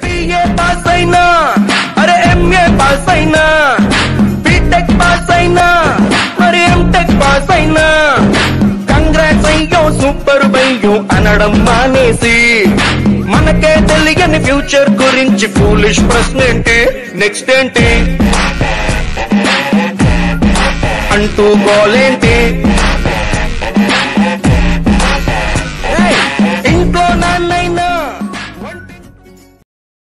BA pass అయినా అరే MA pass అయినా బీటెక్ పాస్ అయినా మరి ఎంటెక్ పాస్ అయినా కంగ్రాట్స్ అయ్యో సూపర్ బయ్యో అనడం మానేసి మనకే తెలియని ఫ్యూచర్ గురించి ఫూలిష్ ప్రశ్న ఏంటి? నెక్స్ట్ ఏంటి? అంటూ గోలేంటి